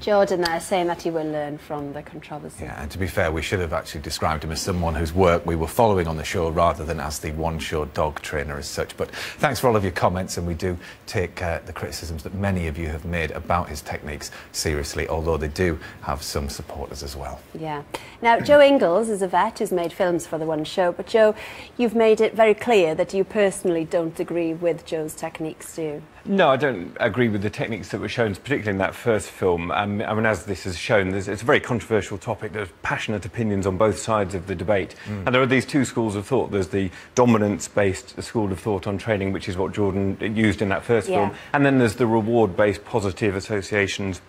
Jordan there saying that he will learn from the controversy. Yeah, and to be fair, we should have actually described him as someone whose work we were following on the show rather than as the one-show dog trainer as such. But thanks for all of your comments, and we do take uh, the criticisms that many of you have made about his techniques seriously, although they do have some supporters as well. Yeah. Now, Joe Inglis is a vet who's made films for the One Show, but Joe, you've made it very clear that you personally don't agree with Joe's techniques, do you? No, I don't agree with the techniques that were shown, particularly in that first film. Um, I mean, as this has shown, it's a very controversial topic. There's passionate opinions on both sides of the debate. Mm. And there are these two schools of thought. There's the dominance-based school of thought on training, which is what Jordan used in that first yeah. film. And then there's the reward-based positive associations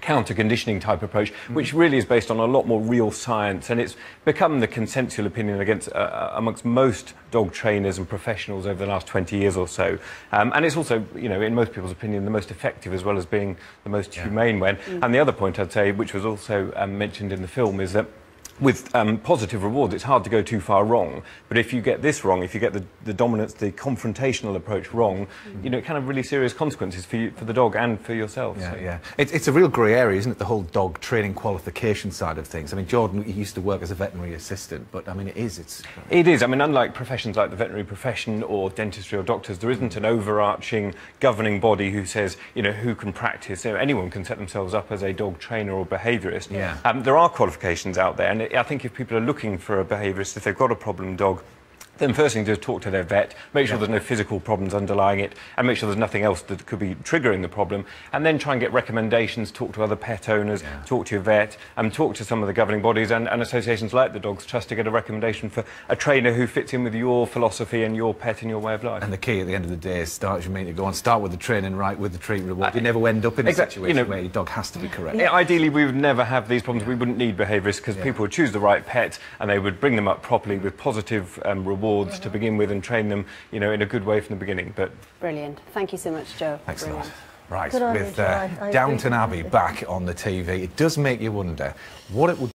counter conditioning type approach, mm. which really is based on a lot more real science, and it's become the consensual opinion against uh, uh, amongst most dog trainers and professionals over the last 20 years or so. Um, and it's also, you know, in most people's opinion, the most effective as well as being the most yeah. humane one. Mm. And the other point I'd say, which was also um, mentioned in the film, is that with um, positive rewards, it's hard to go too far wrong. But if you get this wrong, if you get the, the dominance, the confrontational approach wrong, mm. you know, it can have really serious consequences for you, for the dog and for yourself. Yeah, so. yeah. It, it's a real grey area, isn't it? The whole dog training qualification side of things. I mean, Jordan he used to work as a veterinary assistant, but I mean, it is. It's. It is. I mean, unlike professions like the veterinary profession or dentistry or doctors, there isn't an overarching governing body who says, you know, who can practice. You know, anyone can set themselves up as a dog trainer or behaviourist. Yeah. Um, there are qualifications out there, and I think if people are looking for a behaviourist, if they've got a problem dog, then first thing to do is talk to their vet, make sure yeah. there's no physical problems underlying it, and make sure there's nothing else that could be triggering the problem, and then try and get recommendations, talk to other pet owners, yeah. talk to your vet, and talk to some of the governing bodies and, and, associations like the Dogs Trust to get a recommendation for a trainer who fits in with your philosophy and your pet and your way of life. And the key at the end of the day is start you mean to go on, start with the training right, with the treat reward. You never end up in a exactly, situation you know, where your dog has to be correct. Yeah, ideally, we would never have these problems. We wouldn't need behaviourists because people would choose the right pet and they would bring them up properly with positive um, rewards to begin with with and train them, you know, in a good way from the beginning. But brilliant. Thank you so much, Joe. Thanks Brilliant. a lot. Right, with uh, Downton Abbey back on the TV, it does make you wonder what it would